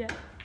Yeah.